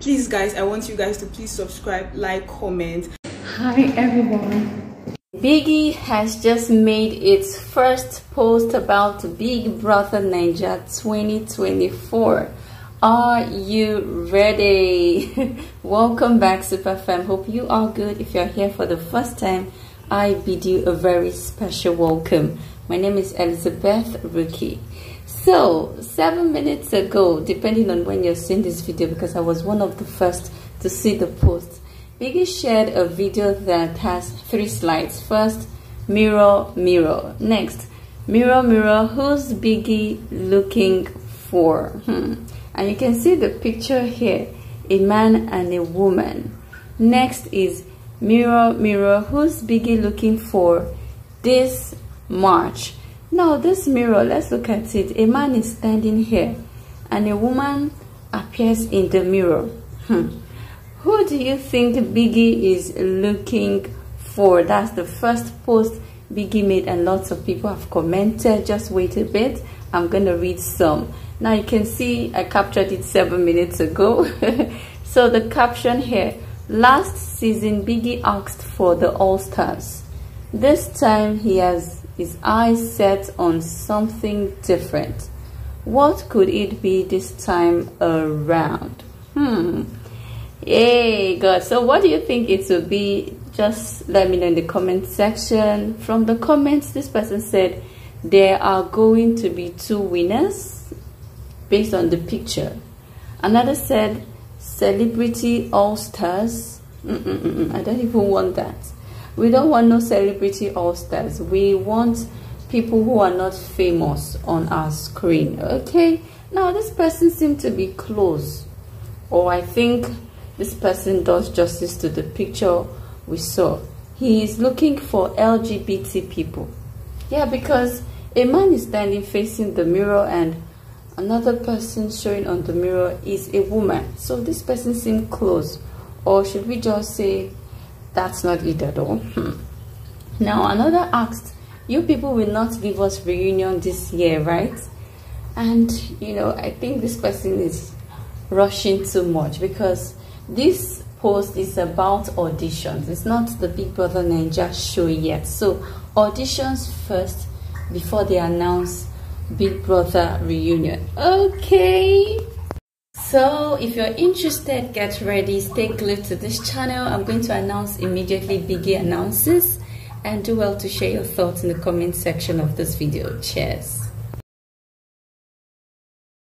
please guys i want you guys to please subscribe like comment. Hi everyone. Biggie has just made its first post about big brother Naija 2024 are you ready? Welcome back super fam. Hope you are good. If you're here for the first time i bid you a very special welcome. My name is elizabeth Rukky so seven minutes ago depending on when you're seeing this video because i was one of the first to see the post biggie shared a video that has three slides. First mirror mirror. Next mirror mirror who's biggie looking for? Hmm. and you can see the picture here a man and a woman. Next is mirror mirror who's biggie looking for this march now this mirror, let's look at it. A man is standing here and a woman appears in the mirror. Hmm. Who do you think Biggie is looking for? That's the first post Biggie made and lots of people have commented. Just wait a bit. I'm going to read some. Now you can see I captured it seven minutes ago. so the caption here, last season Biggie asked for the All-Stars. This time he has his eyes set on something different. What could it be this time around? Hmm. Hey, God. So, what do you think it will be? Just let me know in the comment section. From the comments, this person said there are going to be two winners based on the picture. Another said celebrity all stars. Mm -mm -mm I don't even want that. We don't want no celebrity all-stars. We want people who are not famous on our screen. Okay? Now, this person seems to be close. Or I think this person does justice to the picture we saw. He is looking for LGBT people. Yeah, because a man is standing facing the mirror and another person showing on the mirror is a woman. So this person seems close. Or should we just say that's not it at all. Hmm. Now, another asked, You people will not give us reunion this year, right? And, you know, I think this person is rushing too much because this post is about auditions. It's not the Big Brother Naija show yet. So, auditions first before they announce Big Brother reunion. Okay. So if you're interested, get ready, stay glued to this channel. I'm going to announce immediately Biggie announces and do well to share your thoughts in the comment section of this video. Cheers.